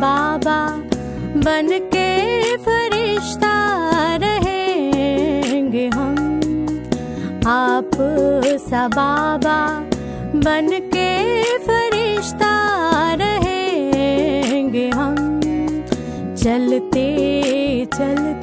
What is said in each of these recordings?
बाबा बन के फरिश्ता रहेंगे हम। आप सा बाबा बन के फरिश्ता रहेंगे हम। चलते चलते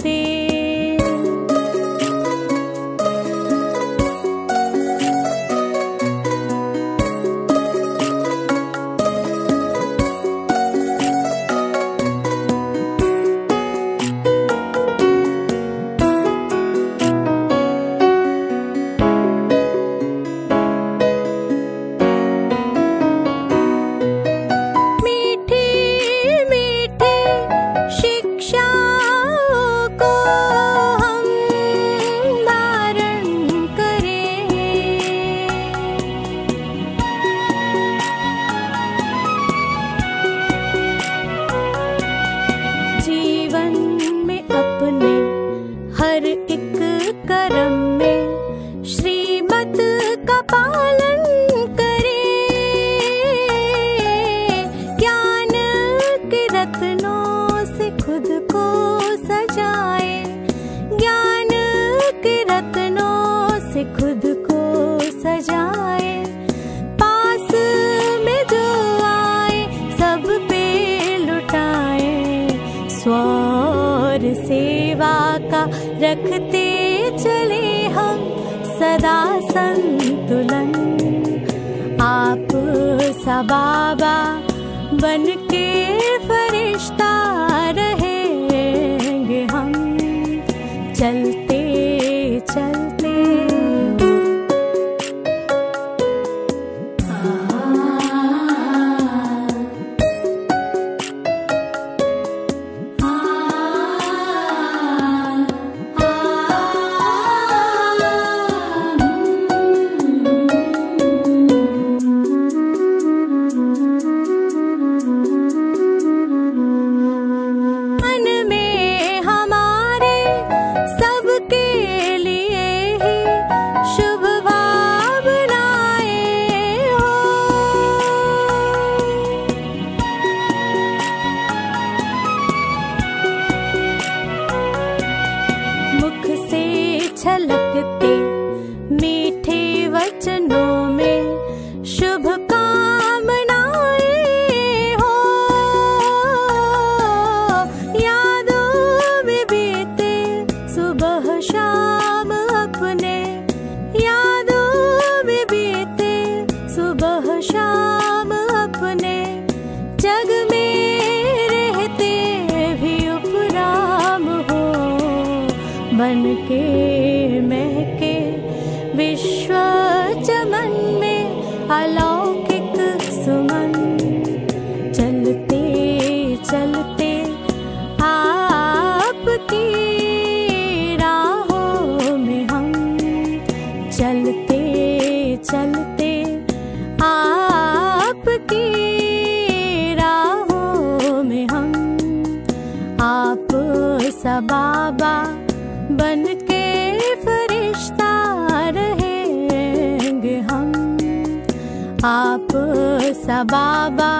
चले हम सदा संतुलन। आप सबा बन के फरिश्ता सा बाबा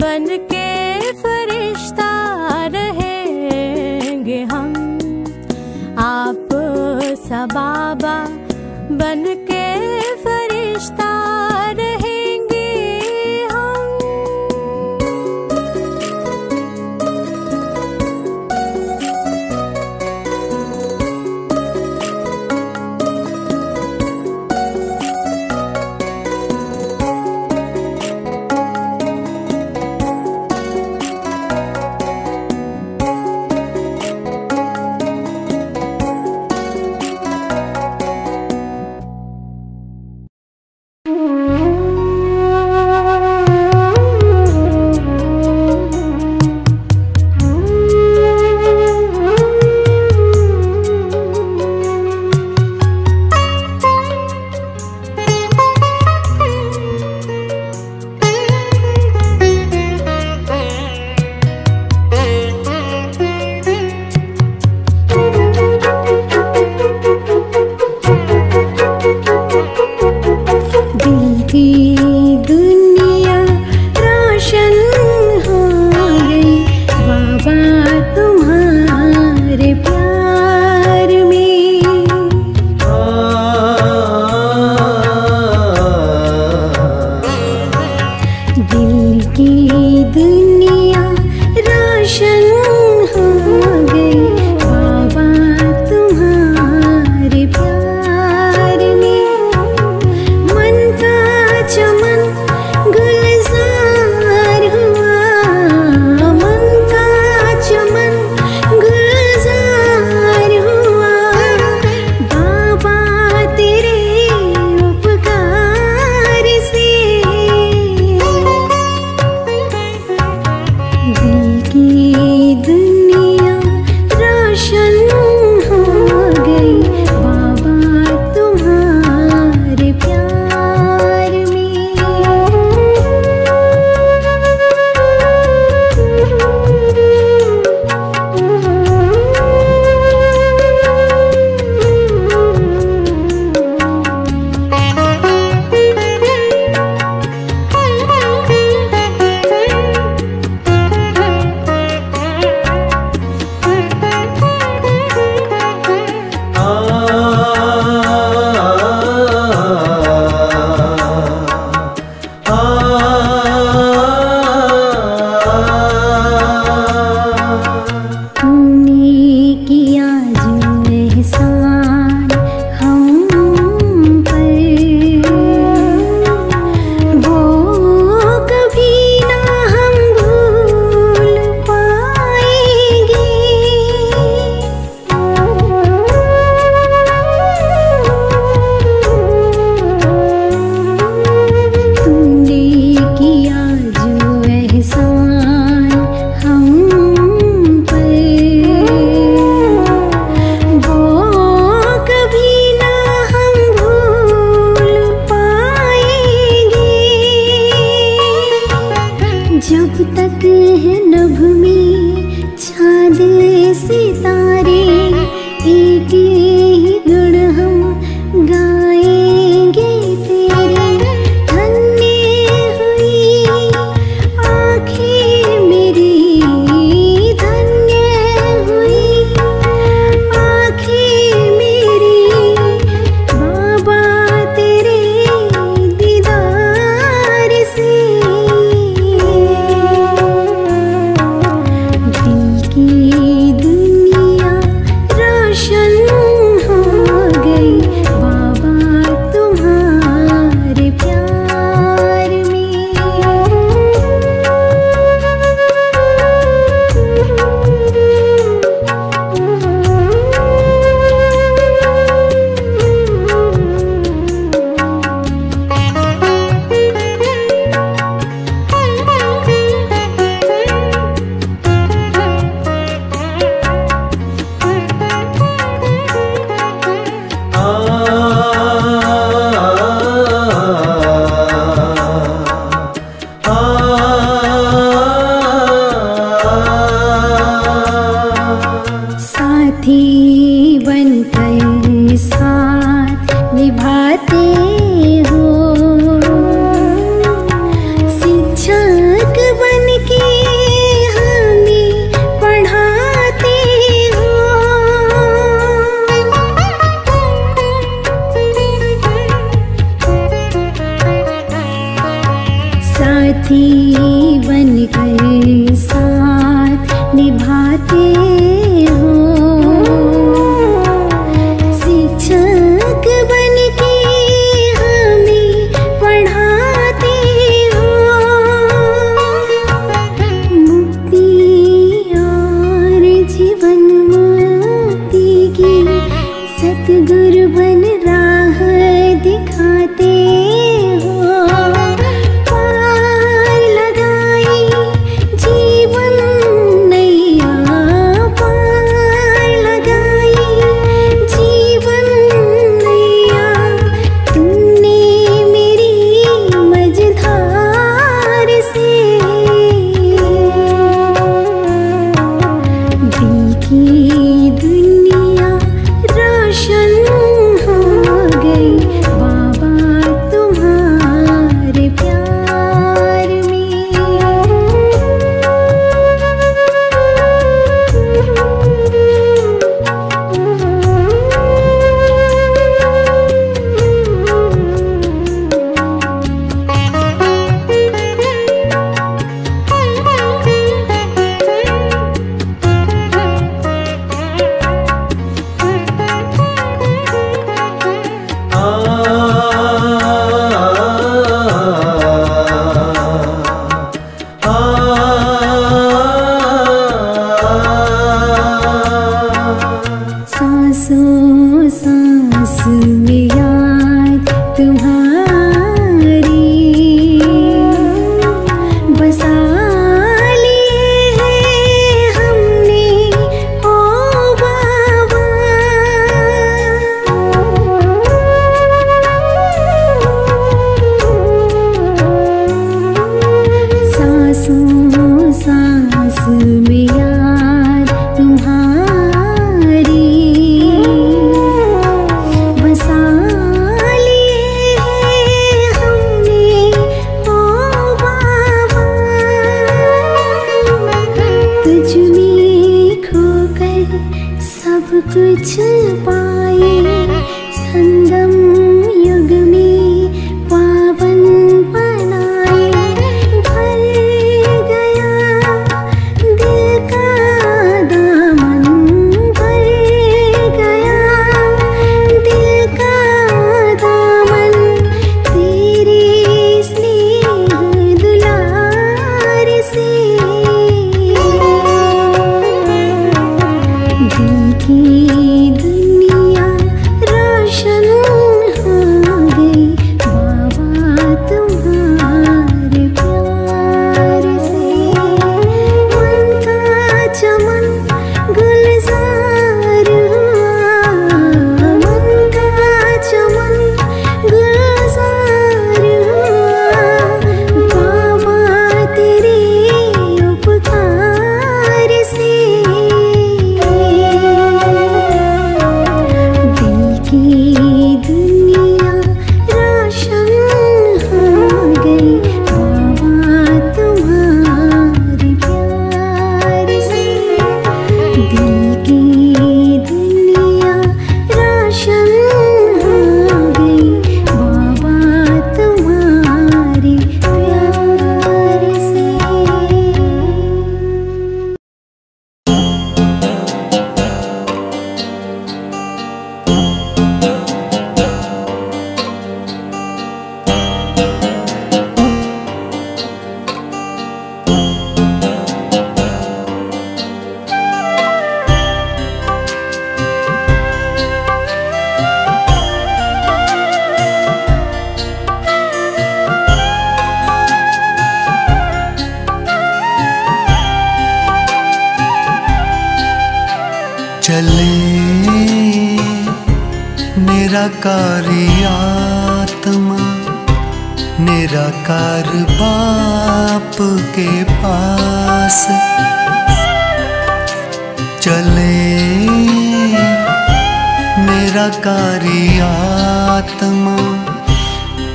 बन के फरिश्ता रहेंगे हम। आप सा बाबा बन के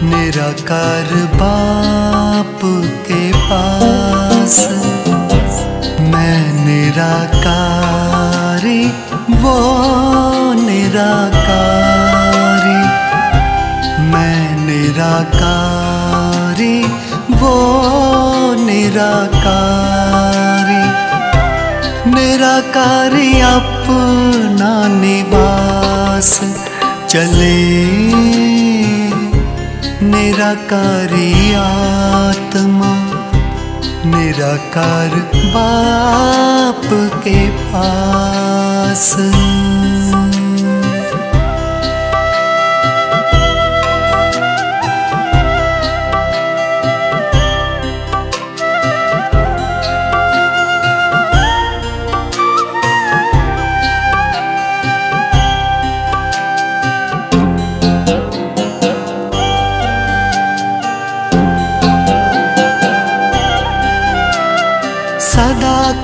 निराकार बाप के पास। मैं निराकारी वो निराकारी मैं निराकारी वो निराकारी निराकारी अपना निवास, चले निराकारी आत्मा निराकार बाप के पास।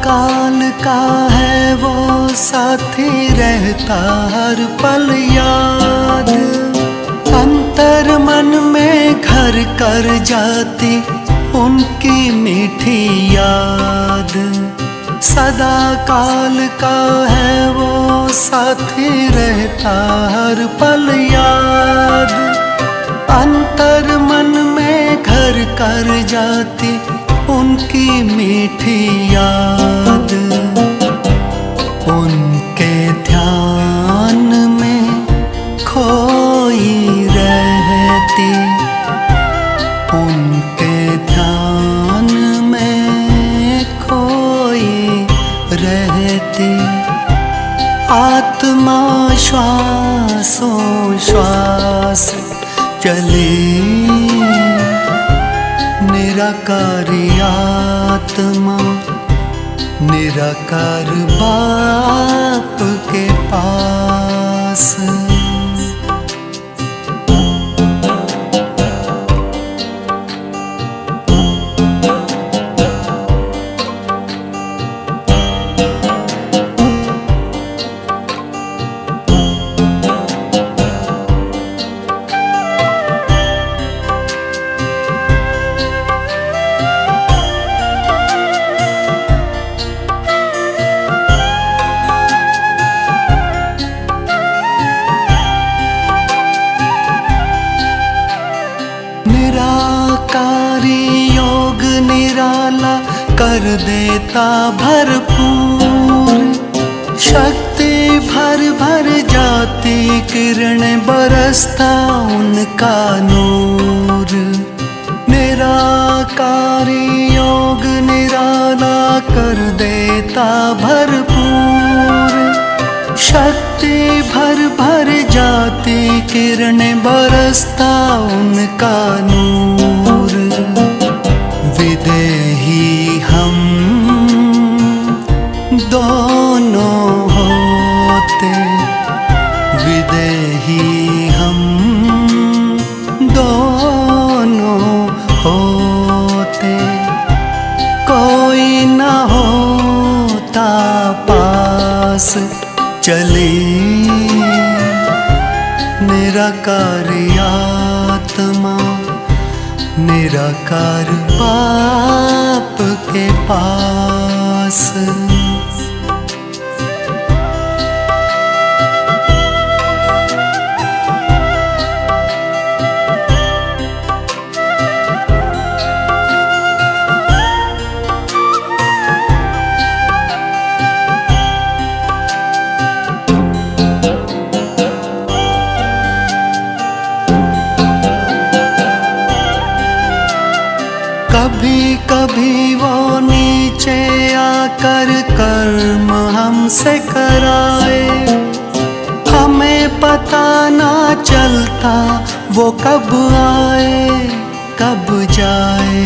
काल का है वो साथी रहता हर पल याद। अंतर मन में घर कर जाती उनकी मीठी याद। सदा काल का है वो साथी रहता हर पल याद। अंतर मन में घर कर जाती उनकी मीठी याद, उनके ध्यान में खोई रहती। उनके ध्यान में खोई रहती। आत्मा श्वासों श्वास चली निराकारी आत्मा निराकार बाप के पास। देता भरपूर। शक्ति भर भर जाती, किरण बरसता उनका नूर। निराकारी योग निराला कर देता भरपूर। शक्ति भर भर जाती, किरण बरसता उनका नूर। निराकार कभी वो नीचे आकर कर्म हमसे कराए। हमें पता ना चलता वो कब आए, कब जाए।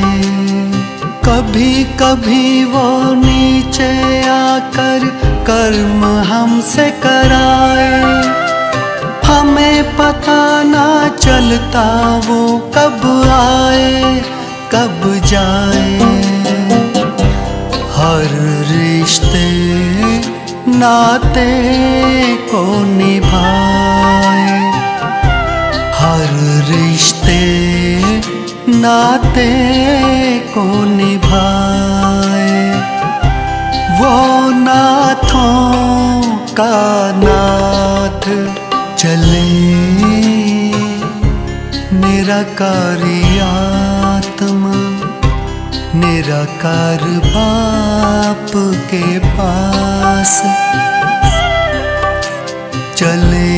कभी कभी वो नीचे आकर कर्म हमसे कराए। हमें पता ना चलता वो कब आए, कब जाए। रिश्ते, नाते को निभाए। हर रिश्ते, नाते को निभाए। वो नाथों का नाथ चले, निराकारी आत्मा निराकार बाप के पास चले।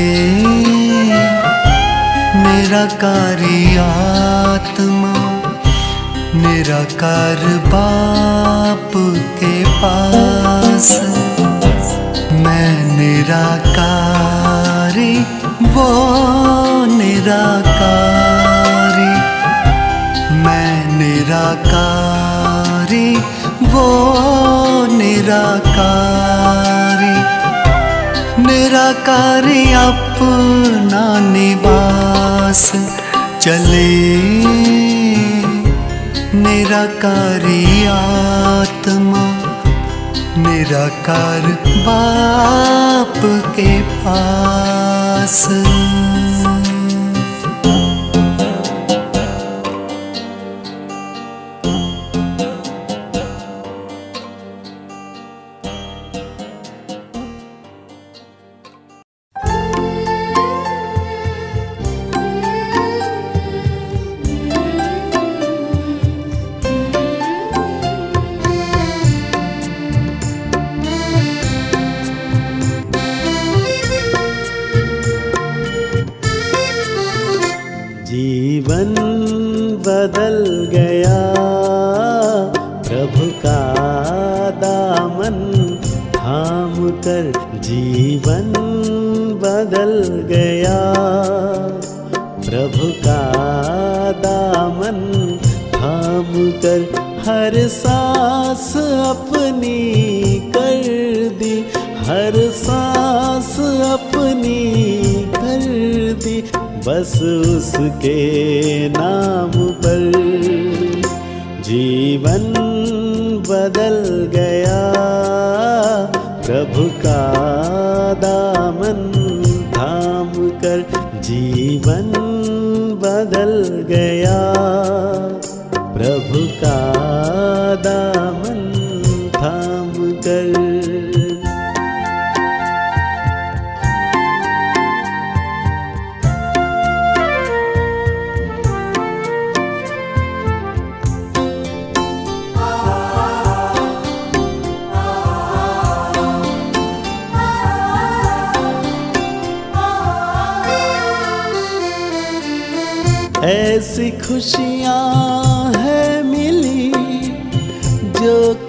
निराकारी आत्मा निराकार बाप के पास। मैं निराकारी वो निराकारी। मैं निराकारी वो निराकारी निराकारी अपना निवास चले। निराकारी आत्मा निराकार बाप के पास।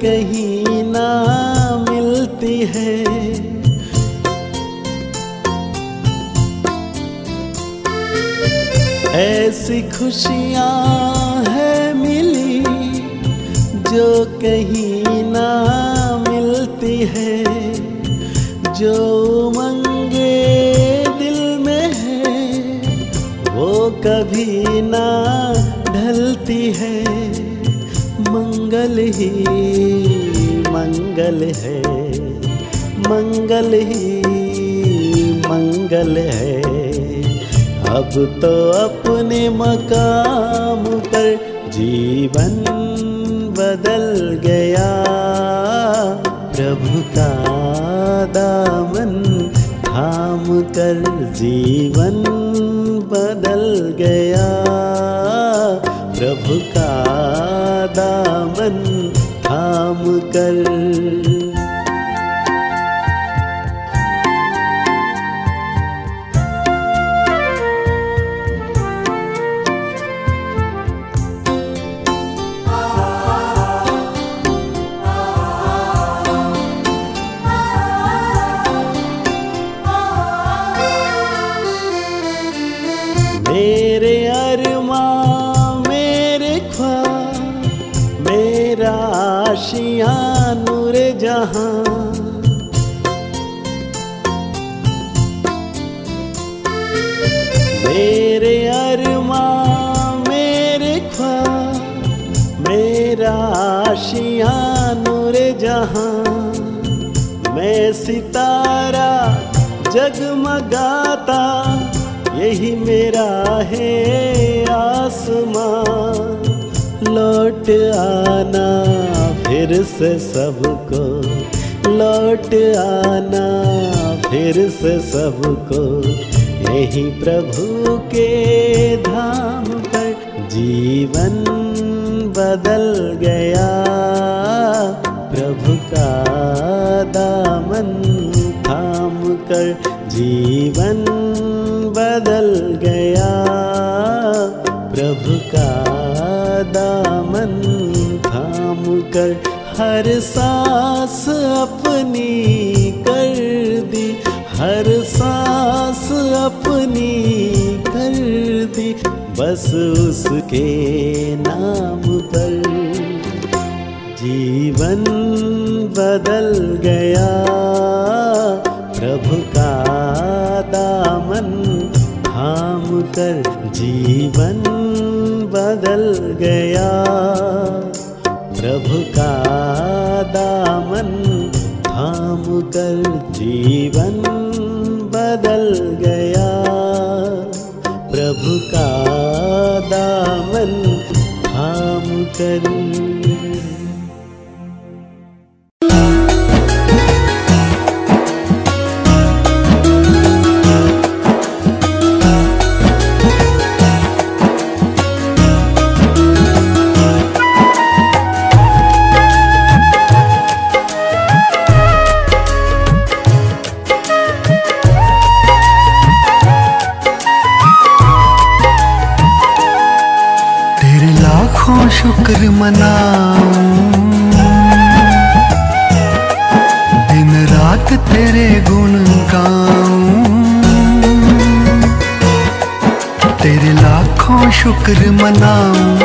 कहीं ना मिलती है। ऐसी खुशियाँ है मिली जो कहीं ना मिलती है। जो मंगे दिल में है, वो कभी ना मंगल ही, मंगल है। मंगल ही, मंगल है। अब तो अपने मकाम पर जीवन बदल गया। प्रभु का दामन थाम कर जीवन बदल गया। प्रभु दामन थाम कर सितारा जगमगाता, यही मेरा है आसमान। लौट आना फिर से सबको, लौट आना फिर से सबको। यही प्रभु के धाम पर जीवन बदल गया। प्रभु का दामन थाम कर जीवन बदल गया। प्रभु का दामन थाम कर हर सांस अपनी कर दी, हर सांस अपनी कर दी। बस उसके नाम पर जीवन बदल गया। प्रभु का दामन थाम कर जीवन बदल गया। प्रभु का दामन थाम कर जीवन बदल गया। प्रभु का दामन थाम कर मनाऊं। दिन रात तेरे गुण गाऊं। तेरे लाखों शुक्र मनाऊं।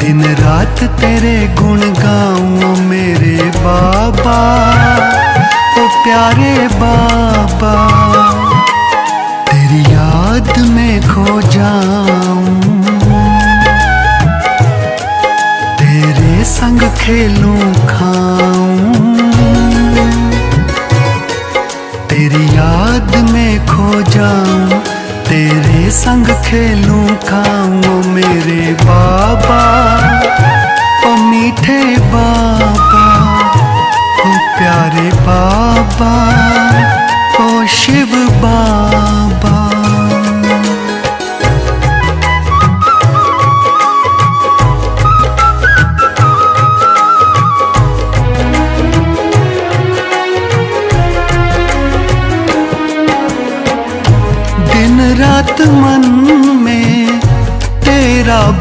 दिन रात तेरे गुण गाऊं। मेरे बाबा, ओ प्यारे बाबा, तेरी याद में खो जाऊँ। खेलूं, खाऊं। तेरी याद में खो जाऊँ, तेरे संग खेलू, खाऊं। मेरे बाबा, ओ मीठे बाबा, ओ प्यारे बाबा।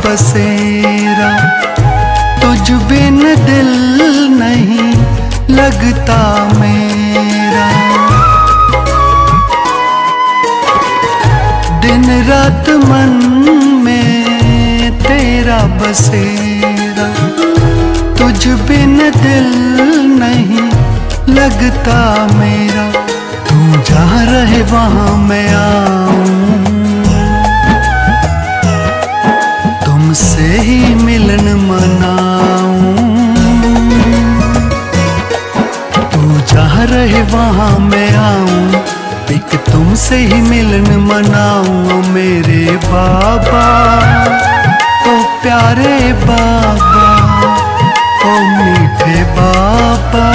बसेरा, तुझ बिन दिल नहीं लगता मेरा। दिन रात मन में तेरा बसेरा, तुझ बिन दिल नहीं लगता मेरा। तू जहाँ रहे वहाँ मैं आऊँ। ही मिलन मनाऊं। तू जहाँ रहे वहाँ मैं आऊँ, एक तुमसे ही मिलन मनाऊं मेरे बाबा। ओ प्यारे बाबा, ओ मीठे बाबा।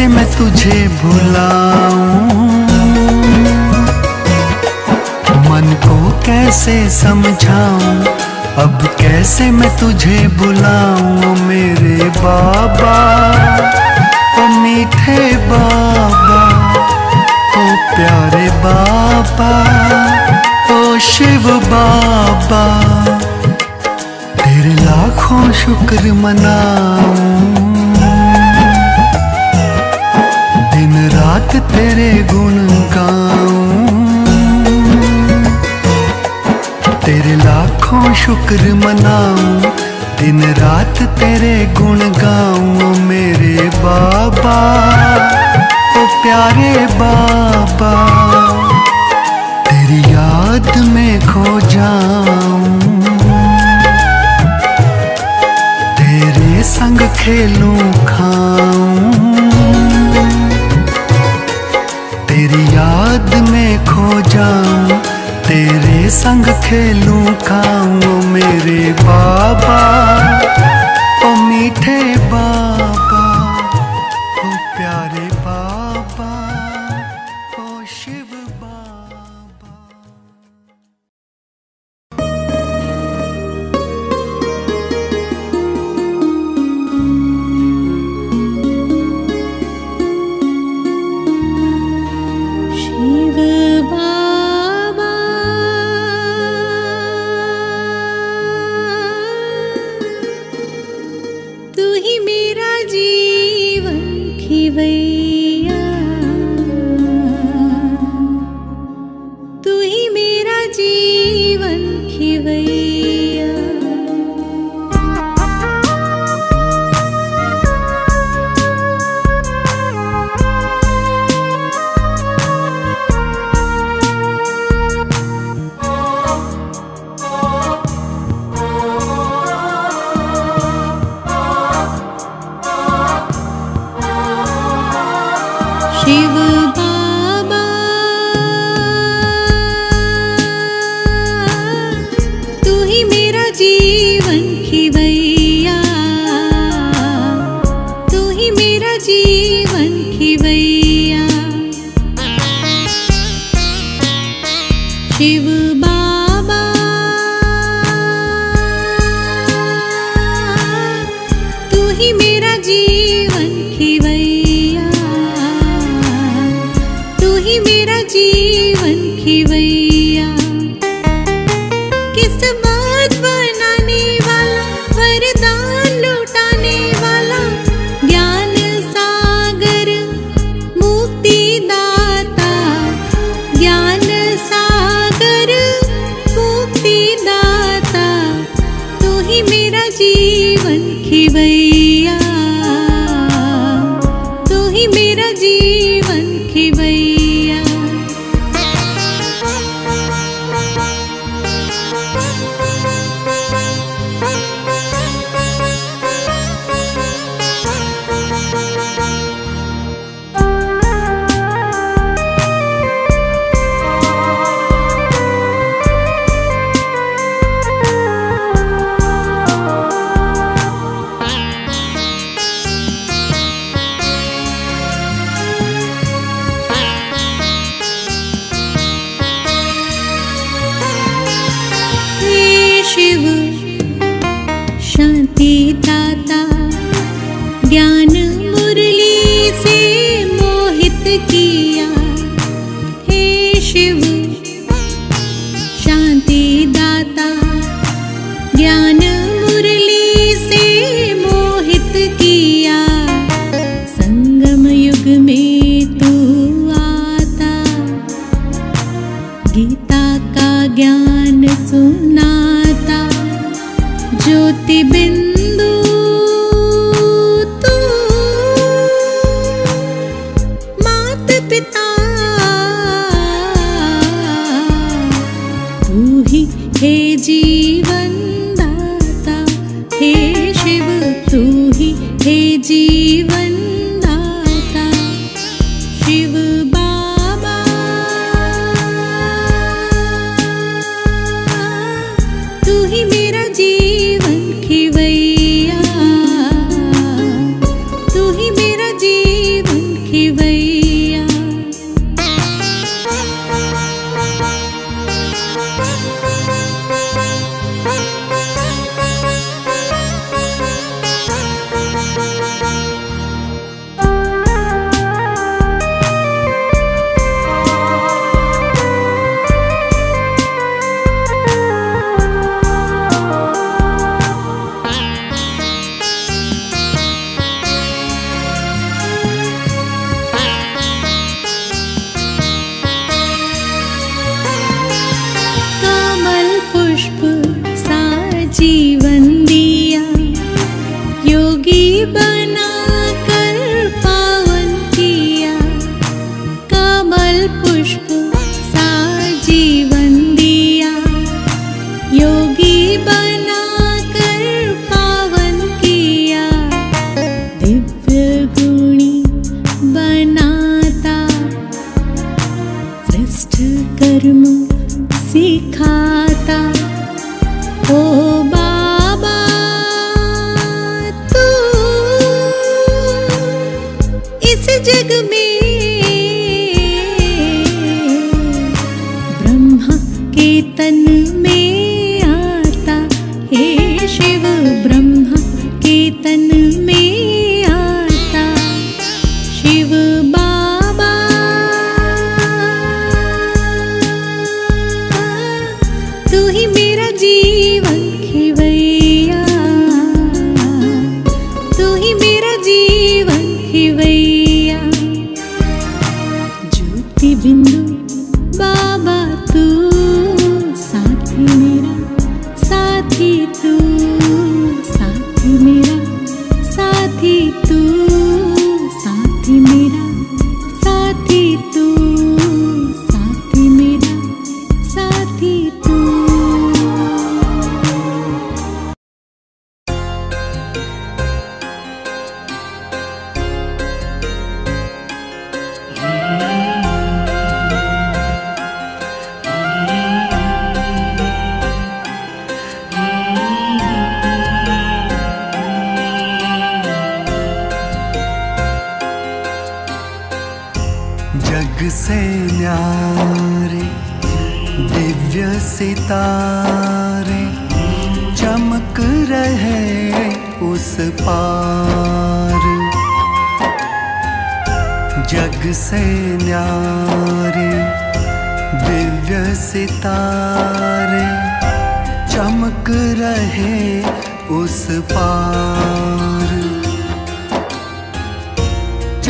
कैसे मैं तुझे भुलाऊं मन को कैसे समझाऊं? अब कैसे मैं तुझे बुलाऊं? मेरे बाबा, ओ मीठे बाबा, ओ प्यारे बाबा, ओ शिव बाबा। तेरे लाखों शुक्र मनाऊं। रात तेरे गुण गाऊं। तेरे लाखों शुक्र मनाऊं, दिन रात तेरे गुण गाऊं मेरे बाबा, ओ प्यारे बाबा। तेरी याद में खो जाऊँ। तेरे संग खेलूं, खाऊं। तेरी याद में खो जाऊँ तेरे संग खेलूं खाऊं मेरे बाबा। ओ मीठे बाबा। ज्ञान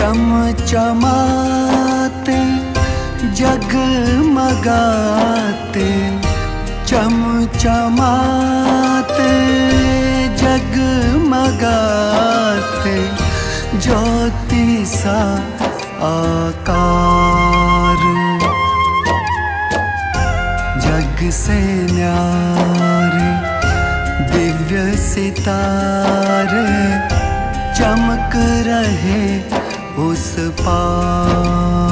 चमचमाते जगमगाते चमचमाते जगमगाते ज्योति सा आकार। जग से न्यारे दिव्य सितारे चमक रहे पार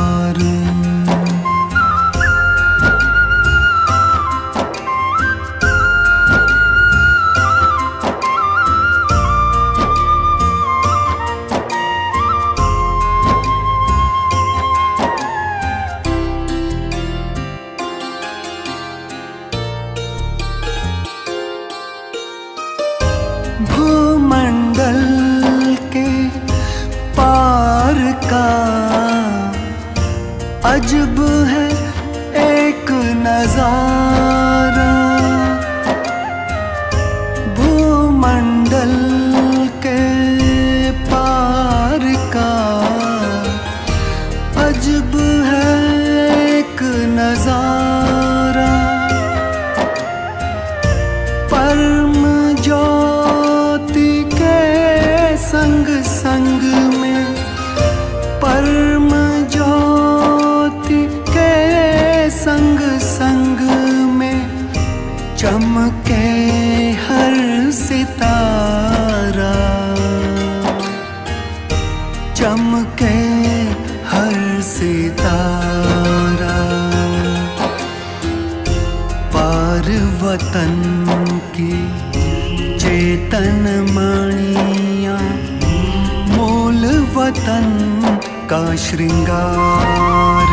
वतन का श्रृंगार।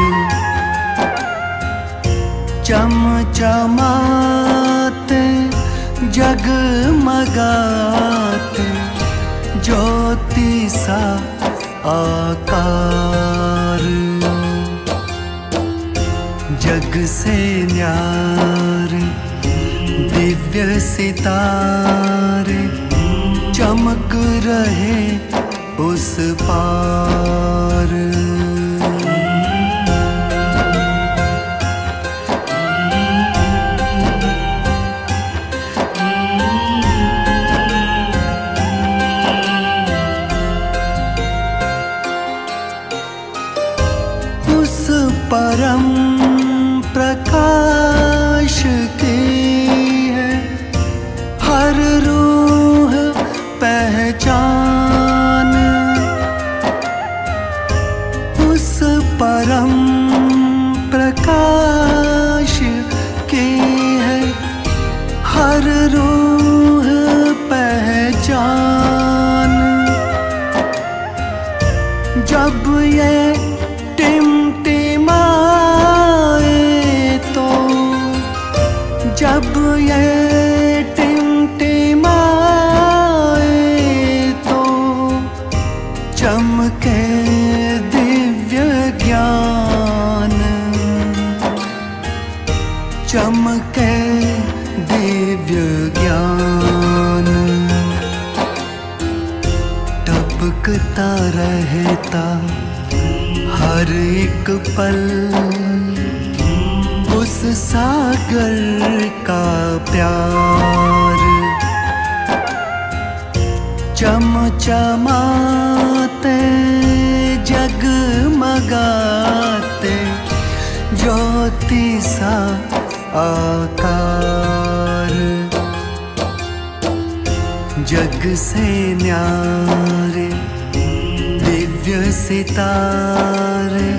चमचमाते, जगमगाते ज्योति सा आकार। जग से न्यार, दिव्य सितारे, चमक रहे 的疤 से न्यारे दिव्य सितारे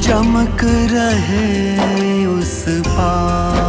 चमक रहे उस पार।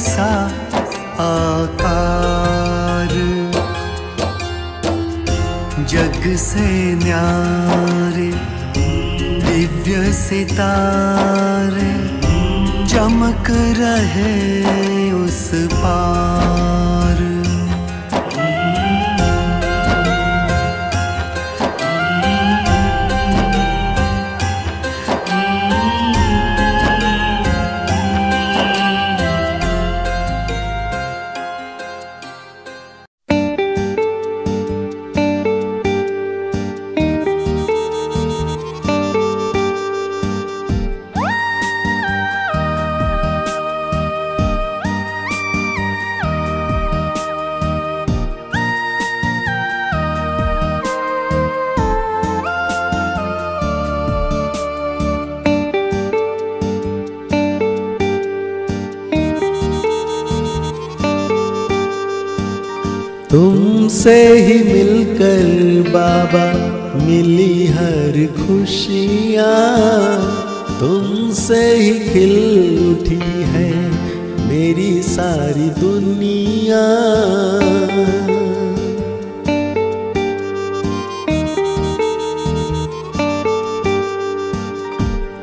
सा आकार। जग से न्यारे दिव्य सितारे चमक रहे उस पार। बाबा मिली हर खुशियाँ। तुमसे ही खिल उठी है मेरी सारी दुनिया।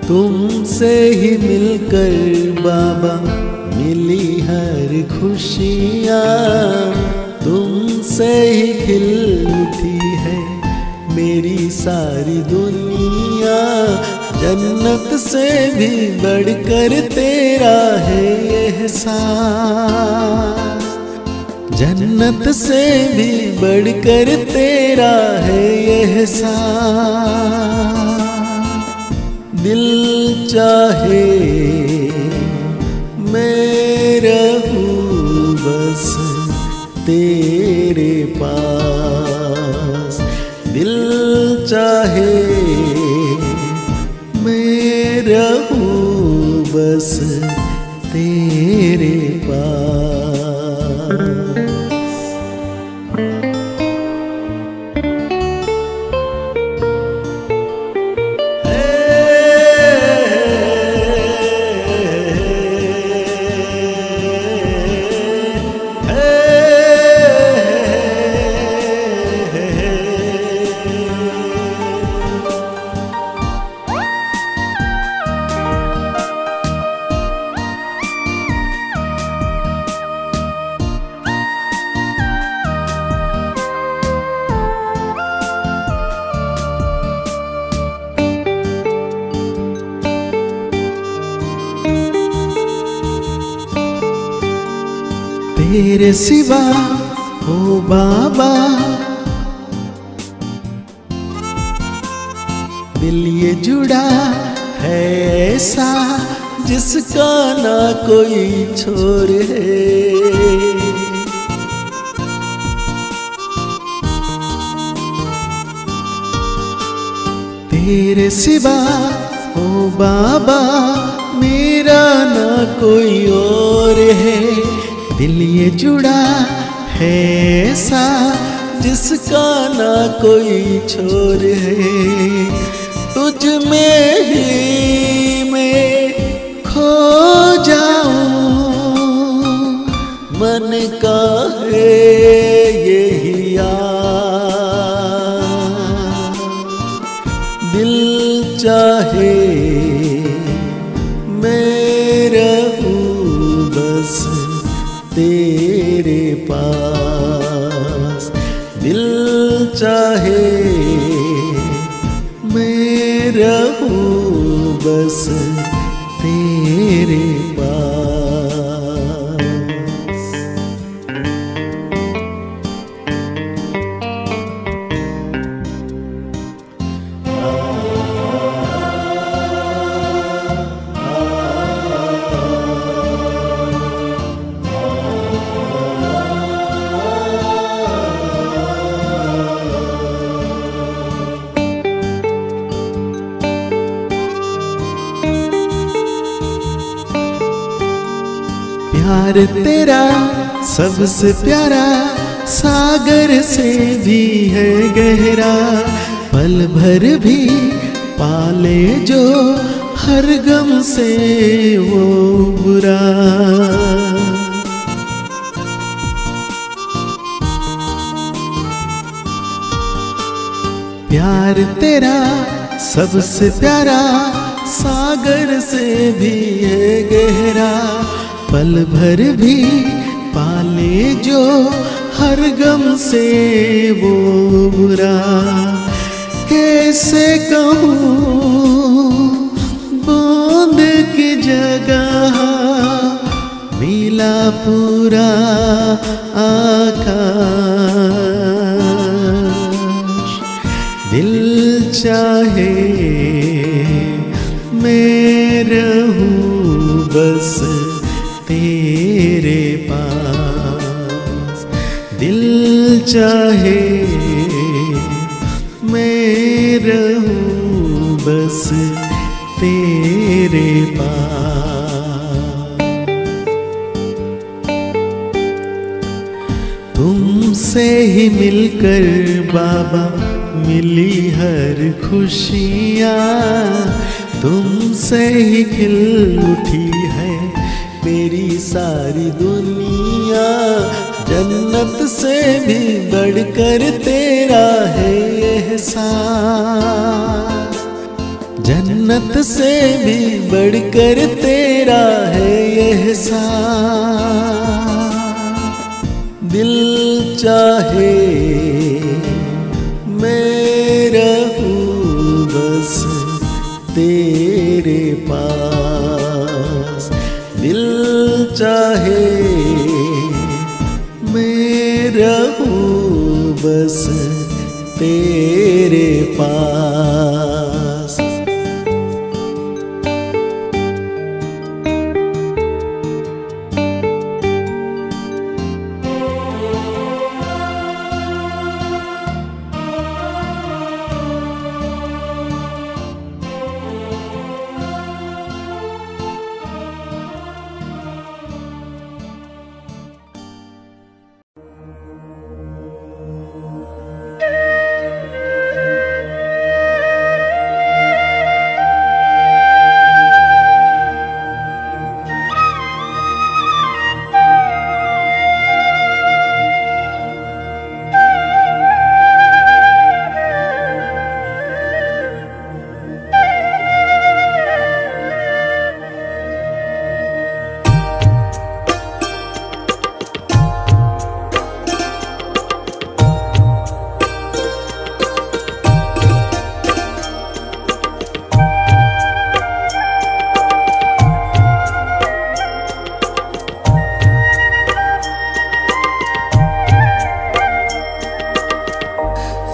तुमसे ही मिलकर बाबा मिली हर खुशियाँ। तुमसे ही खिल जन्नत से भी बढ़कर तेरा है एहसास जन्नत से भी बढ़कर तेरा है एहसास दिल चाहे मैं रहूँ बस तेरे पास। तेरे पास। दिल चाहे मैं रहूँ बस। सबसे प्यारा सागर से भी है गहरा, पल भर भी पाले जो हर गम से वो बुरा। प्यार तेरा सबसे प्यारा सागर से भी है गहरा, पल भर भी पाले जो हर गम से वो बुरा। कैसे कहूँ, बूंद की जगह मिला पूरा आकाश। दिल चाहे चाहे मैं रहूँ बस तेरे पास। तुमसे ही मिलकर बाबा मिली हर खुशियाँ। तुमसे ही खिल उठी है मेरी सारी दुनिया। जन्नत से भी बढ़कर तेरा है एहसास जन्नत से भी बढ़कर तेरा है एहसास दिल चाहे मैं रहूँ बस तेरे पास। दिल चाहे तेरे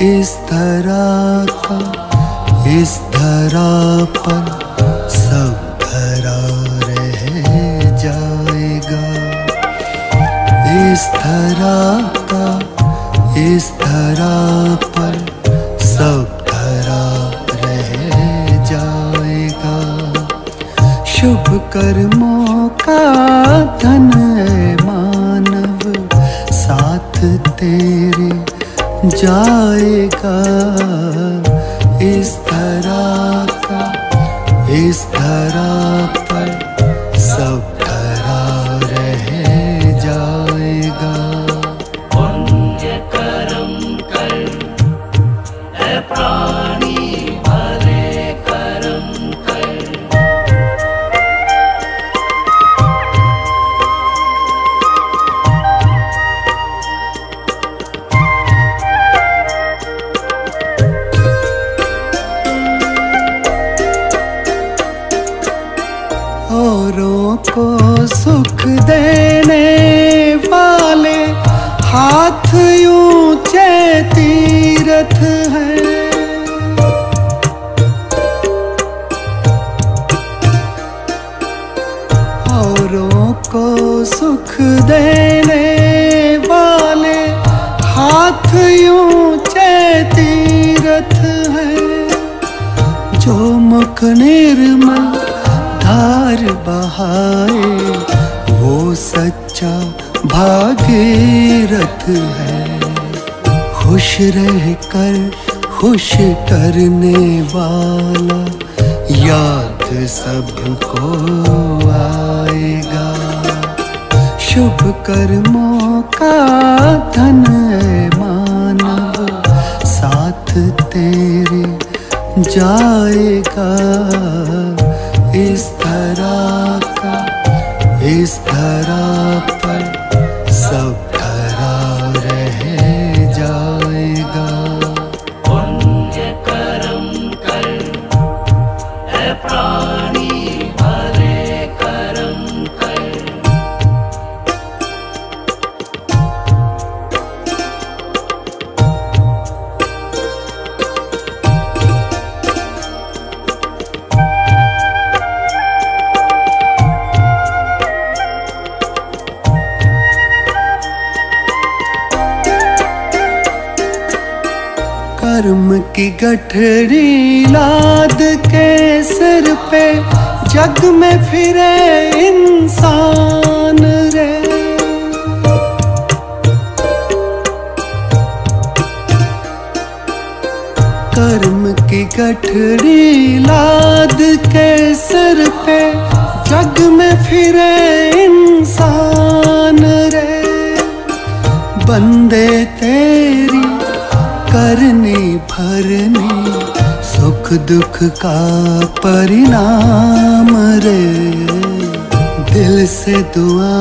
इस धरा का, इस धरा पर सब धरा रह जाएगा। इस धरा का, इस धरा पर सब धरा रह जाएगा। शुभ कर्मों का धन मानव, साथ तेरे जाएगा। कर्मों का धन मानव साथ तेरे जाएगा। perdoa.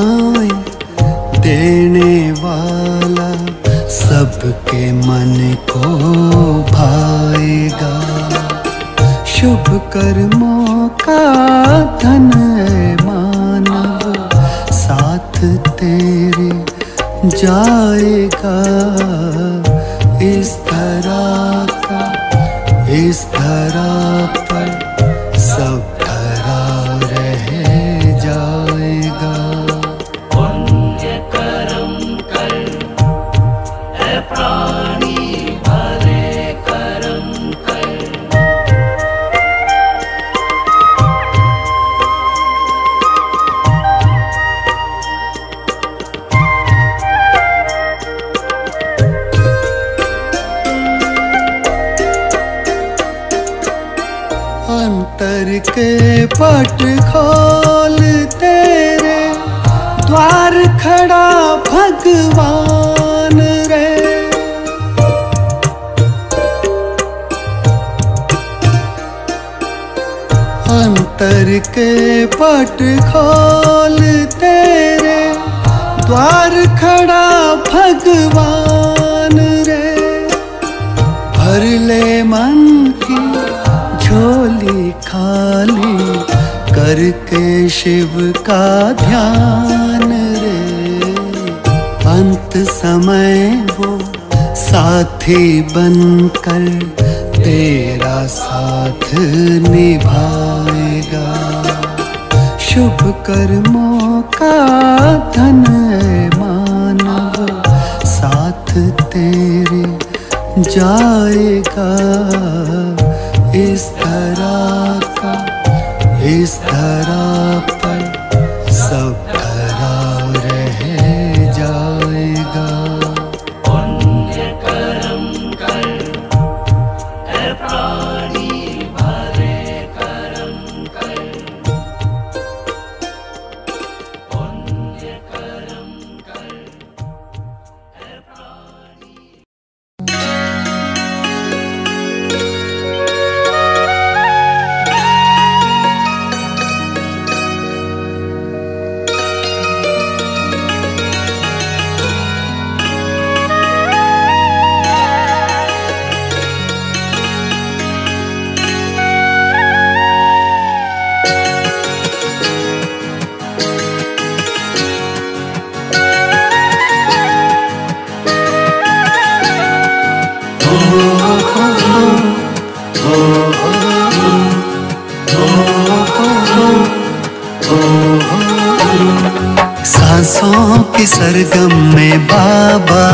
सरगम में बाबा,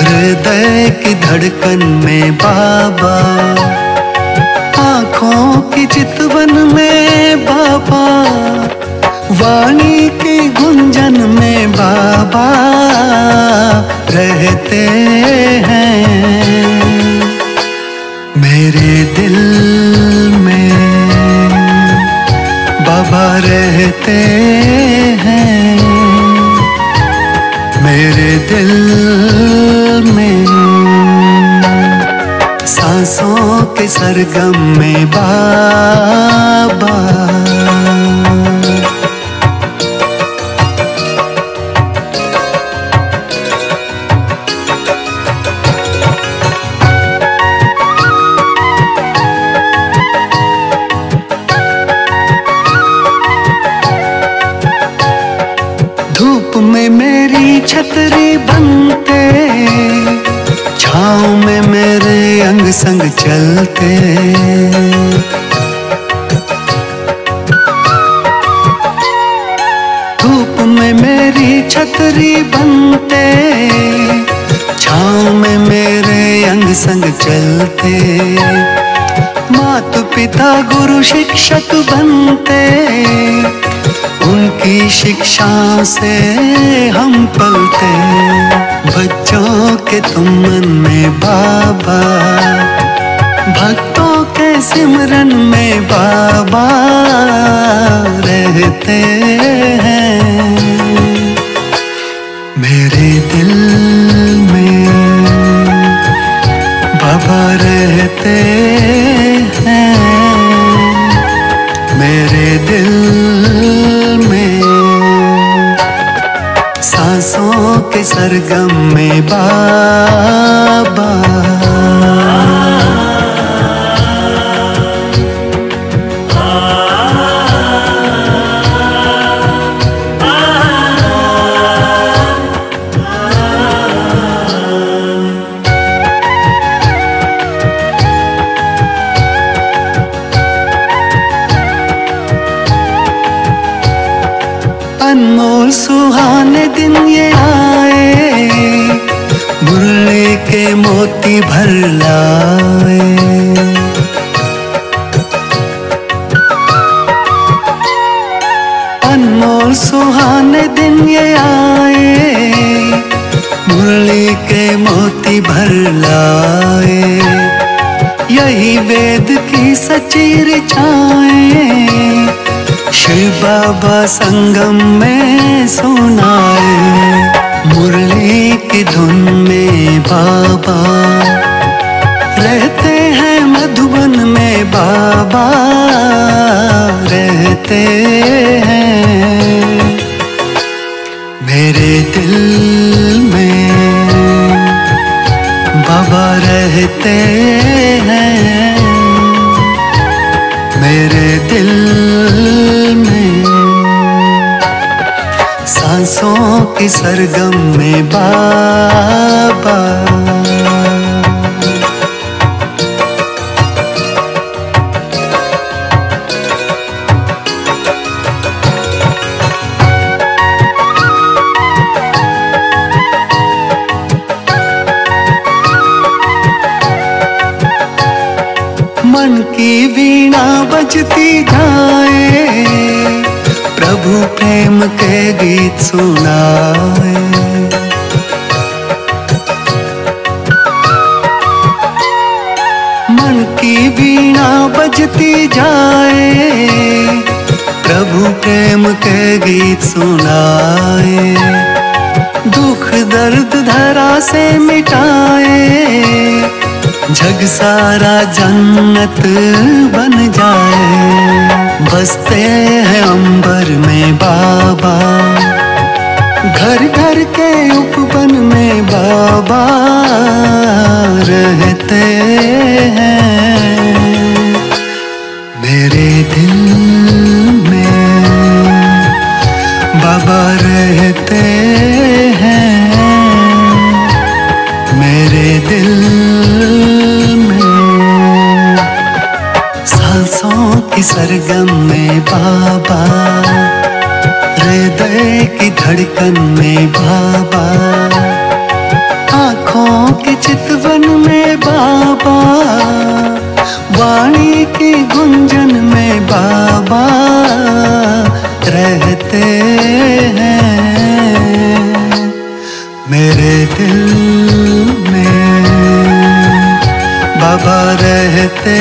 हृदय की धड़कन में बाबा, आँखों की चितवन में बाबा, वाणी की गुंजन में बाबा रहते हैं। के गम में बाबा। चलते मात पिता गुरु, शिक्षक बनते। उनकी शिक्षा से हम पलते। बच्चों के तुम मन में बाबा। भक्तों के सिमरन में बाबा। रहते हैं। रहते हैं मेरे दिल में। सांसों के सरगम में बाबा लाए। यही वेद की सच्ची ऋचाएँ शिव बाबा संगम में सुनाए। मुरली की धुन में बाबा। रहते हैं मधुबन में बाबा। रहते हैं। मेरे दिल बाबा रहते हैं मेरे दिल में सांसों की सरगम में बाबा गीत सुनाए। मन की वीणा बजती जाए, प्रभु प्रेम के गीत सुनाए। दुख दर्द धरा से मिटाए, जग सारा जन्नत बन जाए। बसते हैं अंबर में बाबा। घर के उपवन में बाबा रहते हैं। मेरे दिल में बाबा रहते हैं। मेरे दिल में सांसों की सरगम में बाबा धड़कन में बाबा। आँखों के चितवन में बाबा। वाणी की गुंजन में बाबा। रहते हैं मेरे दिल में। बाबा रहते